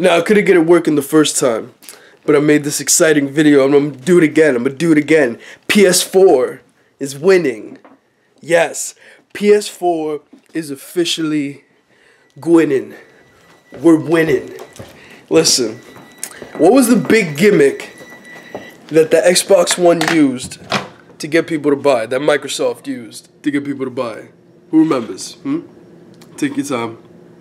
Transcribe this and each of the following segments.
Now, I couldn't get it working the first time, but I made this exciting video I'm gonna do it again. I'm gonna do it again. PS4 is winning. Yes, PS4 is officially winning. We're winning. Listen, what was the big gimmick that the Xbox One used to get people to buy, that Microsoft used to get people to buy? Who remembers? Hmm? Take your time.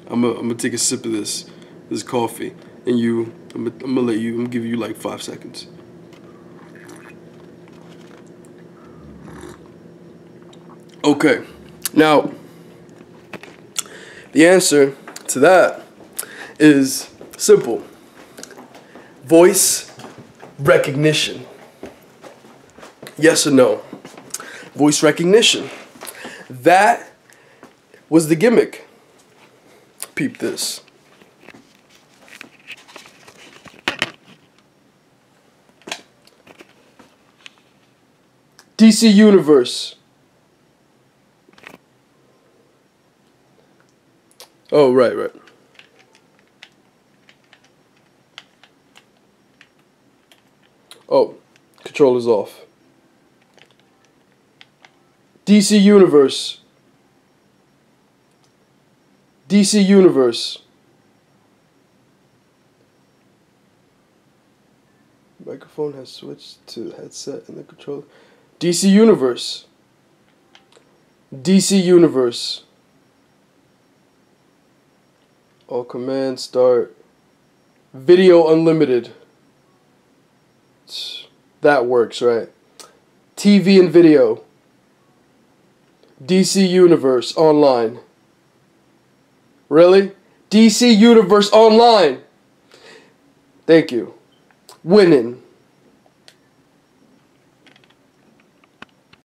I'm gonna take a sip of this, this coffee, and you, I'm I'm gonna let you, I'm gonna give you like five seconds. Okay, now, the answer to that is simple. Voice recognition. Yes or no? Voice recognition. That was the gimmick. Peep this. DC Universe. Oh, right, right. Oh, controller's off. DC Universe. DC Universe. Microphone has switched to headset and the controller. DC Universe. DC Universe. All commands start. Video unlimited. That works, right? TV and video. DC Universe Online. Really? DC Universe Online. Thank you. Winning.